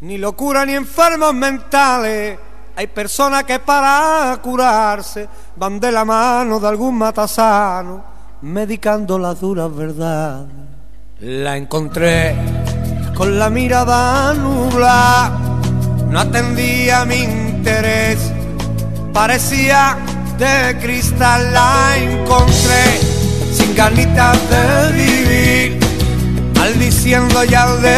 ni locura ni enfermos mentales. Hay personas que para curarse van de la mano de algún matasano, medicando las duras verdades. La encontré con la mirada nubla, no atendía mi interés, parecía de cristal, la encontré sin ganitas de vivir, al diciendo ya al destino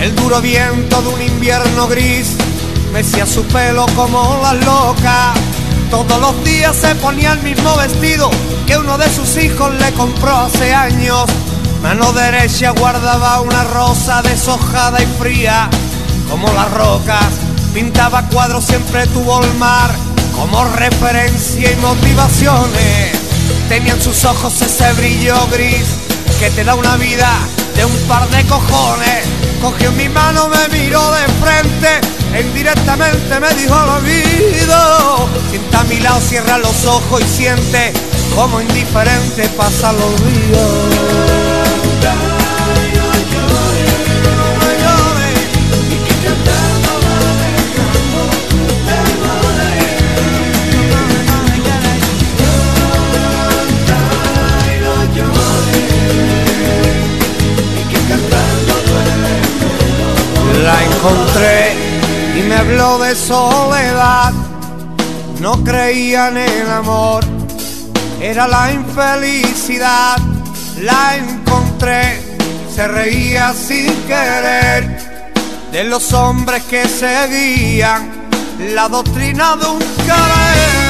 El duro viento de un invierno gris mecía su pelo como las locas. Todos los días se ponía el mismo vestido que uno de sus hijos le compró hace años. Mano derecha guardaba una rosa deshojada y fría como las rocas. Pintaba cuadros, siempre tuvo el mar como referencia y motivaciones. Tenían sus ojos ese brillo gris que te da una vida de un par de cojones. Cogió mi mano, me miró de frente e indirectamente me dijo al oído. Sienta a mi lado, cierra los ojos y siente como indiferente pasan los días. La encontré y me habló de soledad. No creía en el amor, era la infelicidad. La encontré, se reía sin querer de los hombres que seguían la doctrina de un querer.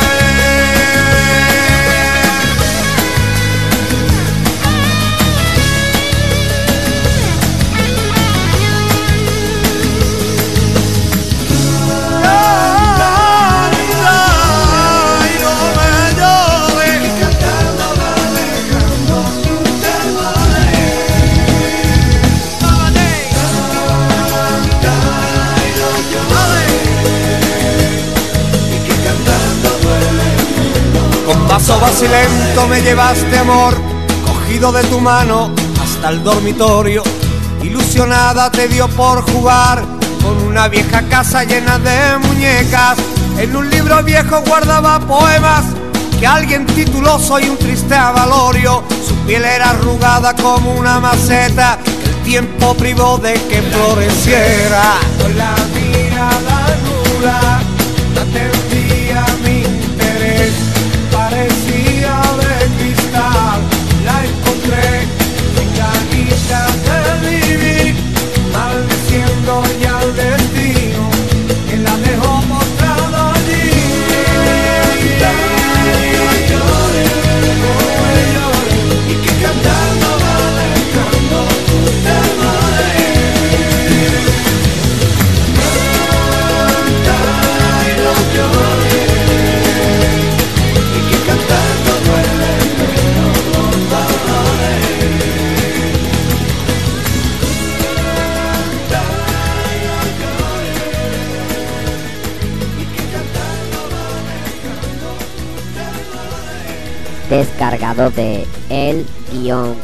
Paso vacilento me llevaste amor, cogido de tu mano hasta el dormitorio. Ilusionada te dio por jugar con una vieja casa llena de muñecas. En un libro viejo guardaba poemas que alguien tituló Soy un triste avalorio. Su piel era arrugada como una maceta que el tiempo privó de que floreciera. Con la mirada nula atendía Descargado de el-barrio.es